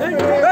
Hey,